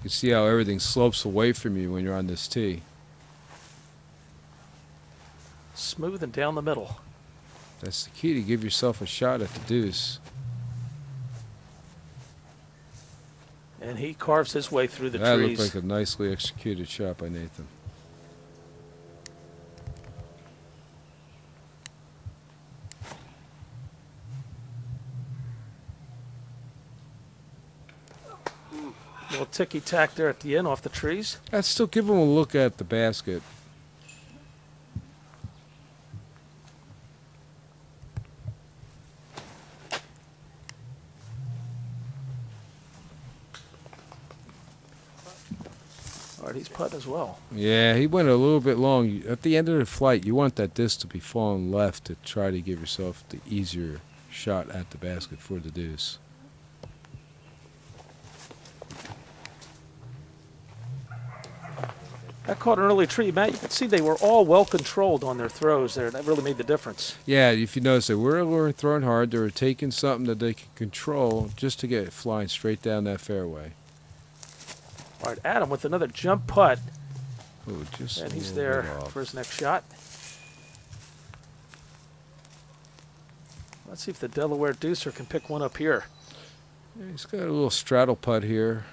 You can see how everything slopes away from you when you're on this tee. Smooth and down the middle. That's the key to give yourself a shot at the deuce. And he carves his way through the that trees. looked like a nicely executed shot by Nathan. Little ticky tack there at the end off the trees. I'd still give him a look at the basket. All right, he's putting as well. Yeah, he went a little bit long. At the end of the flight, you want that disc to be falling left to try to give yourself the easier shot at the basket for the deuce. That caught an early tree, Matt. You can see they were all well controlled on their throws there. That really made the difference. Yeah, if you notice, they were throwing hard. They were taking something that they could control just to get it flying straight down that fairway. All right, Adam with another jump putt. Ooh, just and he's there for his next shot. Let's see if the Delaware Deucer can pick one up here. Yeah, he's got a little straddle putt here.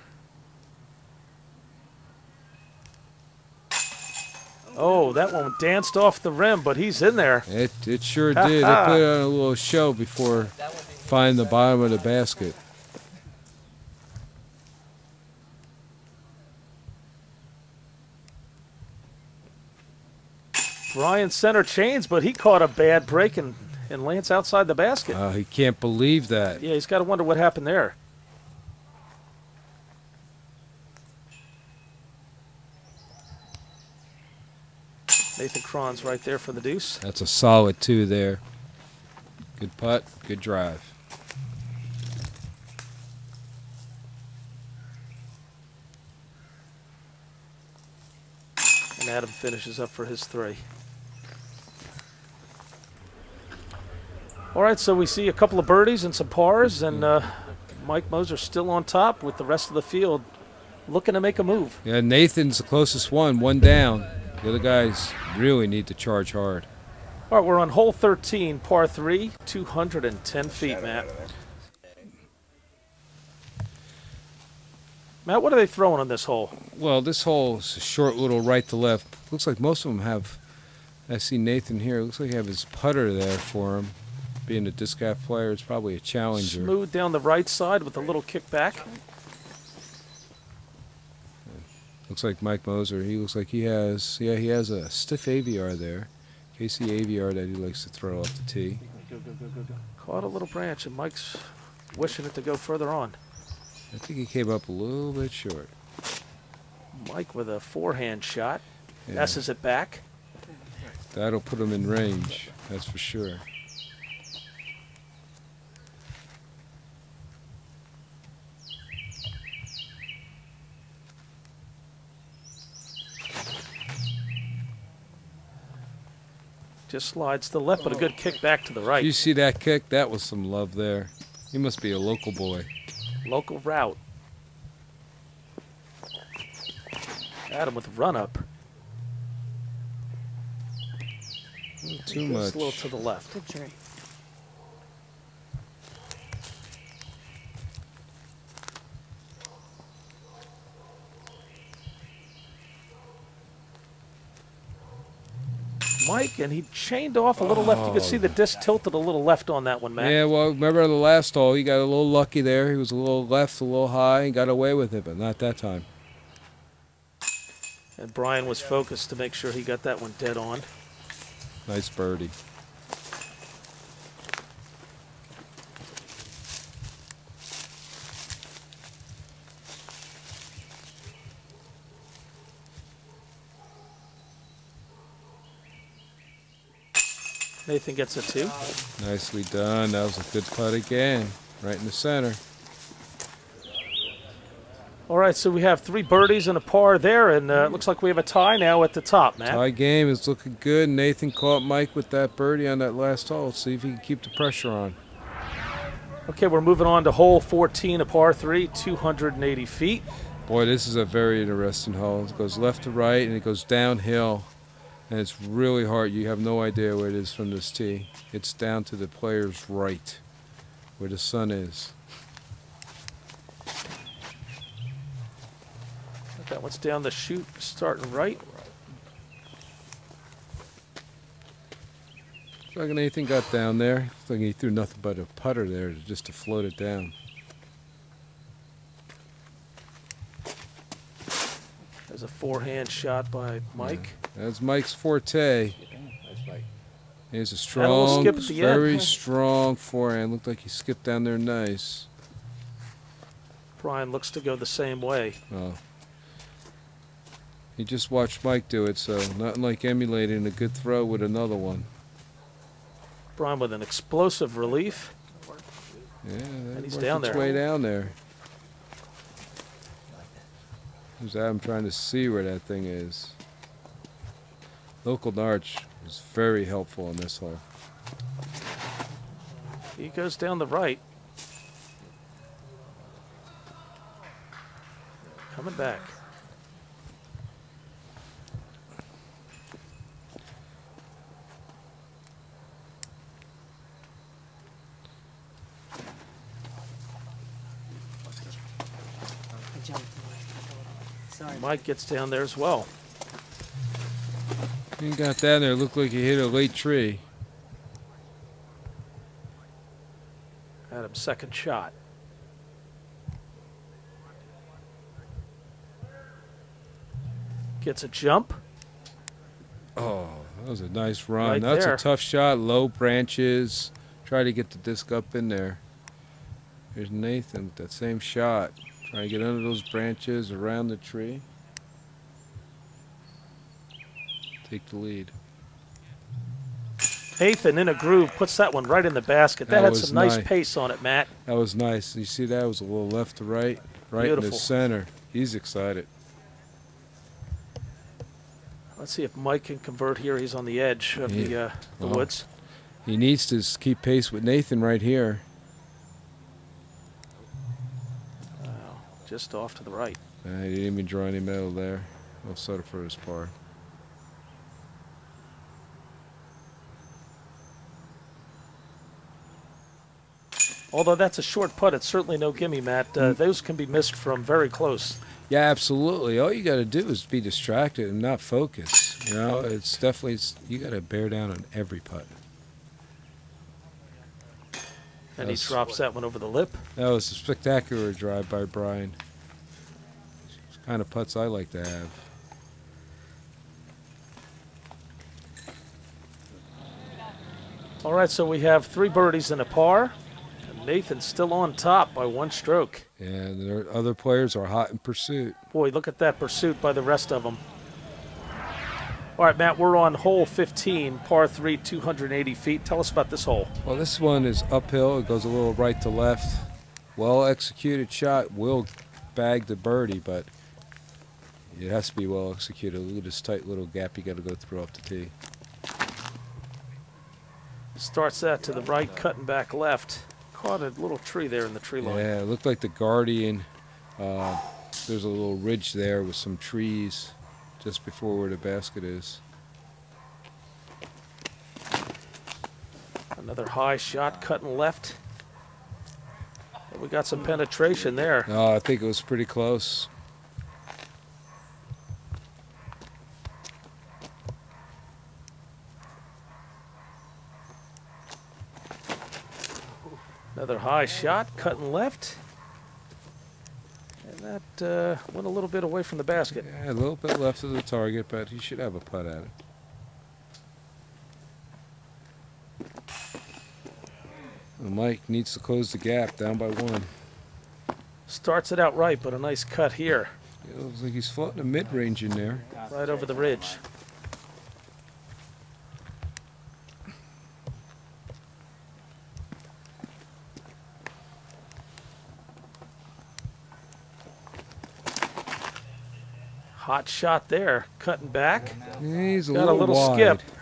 Oh, that one danced off the rim, but he's in there. It it sure did. It put on a little show before finding the bottom of the basket. Brian center chains, but he caught a bad break and, and lands outside the basket. Uh, he can't believe that. Yeah, he's got to wonder what happened there. Nathan Cron's right there for the deuce. That's a solid two there. Good putt, good drive. And Adam finishes up for his three. All right, so we see a couple of birdies and some pars, and uh, Mike Moser still on top with the rest of the field looking to make a move. Yeah, Nathan's the closest one, one down. The other guys really need to charge hard. All right, we're on hole 13, par 3, 210 feet, Matt. Matt, what are they throwing on this hole? Well, this hole is a short little right to left. Looks like most of them have. I see Nathan here. Looks like he have his putter there for him. Being a disc golf player, it's probably a challenger. Smooth down the right side with a little kick back. Looks like Mike Moser. He looks like he has. Yeah, he has a stiff Aviar there. KC Aviar that he likes to throw off the tee. Caught a little branch, and Mike's wishing it to go further on. I think he came up a little bit short. Mike with a forehand shot. Yeah. S's it back. That'll put him in range. That's for sure. Just slides to the left, but a good kick back to the right. You see that kick? That was some love there. He must be a local boy. Local route. Adam with a run up. Too much. A little to the left. Mike, and he chained off a little left. You could see the oh. disc tilted a little left on that one, Matt. Yeah, well, remember the last hole, he got a little lucky there. He was a little left, a little high, and got away with it, but not that time. And Brian was focused to make sure he got that one dead on. Nice birdie. Nathan gets a two. Nicely done. That was a good putt again, right in the center. All right, so we have three birdies and a par there, and uh, it looks like we have a tie now at the top, Matt. Tie game is looking good. Nathan caught Mike with that birdie on that last hole. See if he can keep the pressure on. Okay, we're moving on to hole 14, a par 3, 280 feet. Boy, this is a very interesting hole. It goes left to right and it goes downhill. And it's really hard. You have no idea where it is from this tee. It's down to the player's right, where the sun is. That one's down the chute, starting right. Looks like anything got down there. Looks like he threw nothing but a putter there just to float it down. There's a forehand shot by Mike. That's Mike's forte. He's a strong, skip at the very end. strong forehand. Looked like he skipped down there nice. Brian looks to go the same way. Oh. He just watched Mike do it, so nothing like emulating a good throw with another one. Brian with an explosive relief. Yeah, that he's down there. way down there. Who's I'm trying to see where that thing is. Local Narch was very helpful in this hole. He goes down the right. Coming back. I jumped away. Sorry. Mike gets down there as well. He got down there, looked like he hit a late tree. Adam's second shot. Gets a jump. Oh, that was a nice run. Right That's there. a tough shot. Low branches. Try to get the disc up in there. Here's Nathan with that same shot. Try to get under those branches around the tree. Take the lead. Nathan in a groove puts that one right in the basket. That, That had some nice nice. pace on it, Matt. That was nice. You see that? Was a little left to right. Right in the center. He's excited. Let's see if Mike can convert here. He's on the edge of the, uh, the Well. woods. He needs to keep pace with Nathan right here. Just off to the right. Uh, he didn't even draw any metal there. Settle for his par. Although that's a short putt, it's certainly no gimme, Matt. Uh, Mm. Those can be missed from very close. Yeah, absolutely. All you got to do is be distracted and not focus. You know, it's definitely it's, you got to bear down on every putt. And he drops that one over the lip. That was a spectacular drive by Brian. It's the kind of putts I like to have. All right, so we have three birdies and a par. And Nathan's still on top by one stroke. And there other players are hot in pursuit. Boy, look at that pursuit by the rest of them. All right, Matt, we're on hole 15, par 3, 280 feet. Tell us about this hole. Well, this one is uphill. It goes a little right to left. Well executed shot will bag the birdie, but it has to be well executed. Look at this tight little gap you got to go through off the tee. Starts that to the right, cutting back left. Caught a little tree there in the tree line. Yeah, it looked like the Guardian. Uh, there's a little ridge there with some trees just before where the basket is. Another high shot, cutting left. And we got some penetration there. No, I think it was pretty close. Another high shot, cutting left. And that uh, went a little bit away from the basket. Yeah, a little bit left of the target, but he should have a putt at it. Well, Mike needs to close the gap down by one. Starts it out right, but a nice cut here, It looks like he's floating a mid-range in there. right over the ridge. Hot shot there, cutting back. He's a Got a little, little wide. skip.